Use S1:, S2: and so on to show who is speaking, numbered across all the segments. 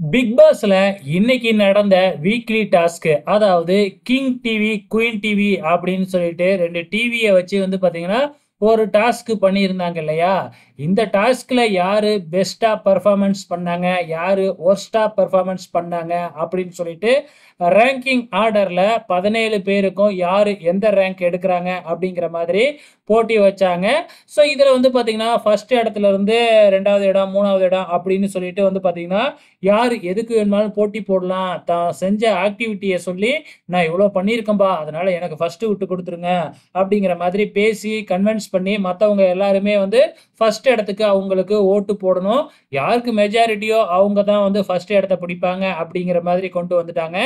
S1: Big பாஸ்ல இன்னைக்கு நடந்த வீக்லி டாஸ்க் அதாவது கிங் டிவி குயின் டிவி அப்படின்னு சொல்லிட்டு ரெண்டு டிவியை வச்சு வந்து பாத்தீங்கன்னா ஒரு டாஸ்க் பண்ணியிருந்தாங்க இல்லையா? இந்த டாஸ்க்ல யாரு பெஸ்டா பர்ஃபார்மன்ஸ் பண்ணாங்க யாரு ஒர்ஸ்டா பெர்ஃபார்மன்ஸ் பண்ணாங்க அப்படின்னு சொல்லிட்டு ரேங்கிங் ஆர்டர்ல பதினேழு பேருக்கும் யாரு எந்த ரேங்க் எடுக்கிறாங்க அப்படிங்கிற மாதிரி போட்டி வச்சாங்க. ஸோ இதில் வந்து பார்த்தீங்கன்னா ஃபர்ஸ்ட் இடத்துல இருந்து ரெண்டாவது இடம் மூணாவது இடம் அப்படின்னு சொல்லிட்டு வந்து பார்த்தீங்கன்னா யார் எதுக்கு வேணுமாலும் போட்டி போடலாம். தான் செஞ்ச ஆக்டிவிட்டியை சொல்லி நான் இவ்வளோ பண்ணியிருக்கேன்பா அதனால எனக்கு ஃபர்ஸ்ட் விட்டு கொடுத்துருங்க அப்படிங்கிற மாதிரி பேசி கன்வின்ஸ் பண்ணி மற்றவங்க எல்லாருமே வந்து ஃபர்ஸ்ட் இடத்துக்கு அவங்களுக்கு ஓட்டு போடணும். யாருக்கு மெஜாரிட்டியோ அவங்க தான் வந்து ஃபர்ஸ்ட் இடத்த பிடிப்பாங்க அப்படிங்கிற மாதிரி கொண்டு வந்துட்டாங்க.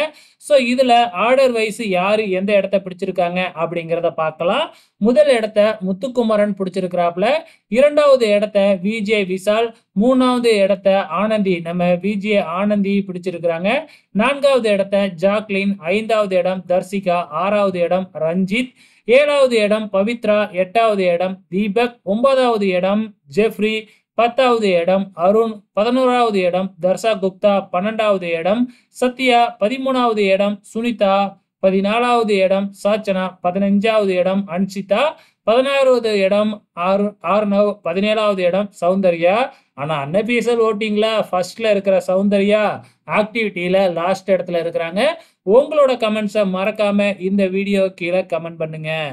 S1: ஸோ இதில் ஆர்டர் வைஸ் யார் எந்த இடத்த பிடிச்சிருக்காங்க அப்படிங்கிறத பார்க்கலாம். முதல் இடத்த முத்துக்குமரன் பிடிச்சிருக்கிறாப்புல. இரண்டாவது இடத்த விஜே விஷால் மூணாவது இடத்த ஆனந்தி. நம்ம விஜே ஆனந்தி பிடிச்சிருக்கிறாங்க. நான்காவது இடத்த ஜாக்லின் ஐந்தாவது இடம் தர்சிகா ஆறாவது இடம் ரஞ்சித் ஏழாவது இடம் பவித்ரா எட்டாவது இடம் தீபக் ஒன்பதாவது இடம் ஜெஃப்ரி பத்தாவது இடம் அருண் பதினோராவது இடம் தர்ஷா குப்தா பன்னெண்டாவது இடம் சத்யா பதிமூணாவது இடம் சுனிதா பதினாலாவது இடம் சாச்சனா பதினஞ்சாவது இடம் அன்சிதா பதினாறாவது இடம் ஆறு ஆர்னவ் பதினேழாவது இடம் சௌந்தர்யா. ஆனால் அன்னபீசல் ஓட்டிங்கில் ஃபர்ஸ்ட்ல இருக்கிற சௌந்தர்யா ஆக்டிவிட்டியில் லாஸ்ட் இடத்துல இருக்கிறாங்க. உங்களோட கமெண்ட்ஸை மறக்காமல் இந்த வீடியோ கீழே கமெண்ட் பண்ணுங்கள்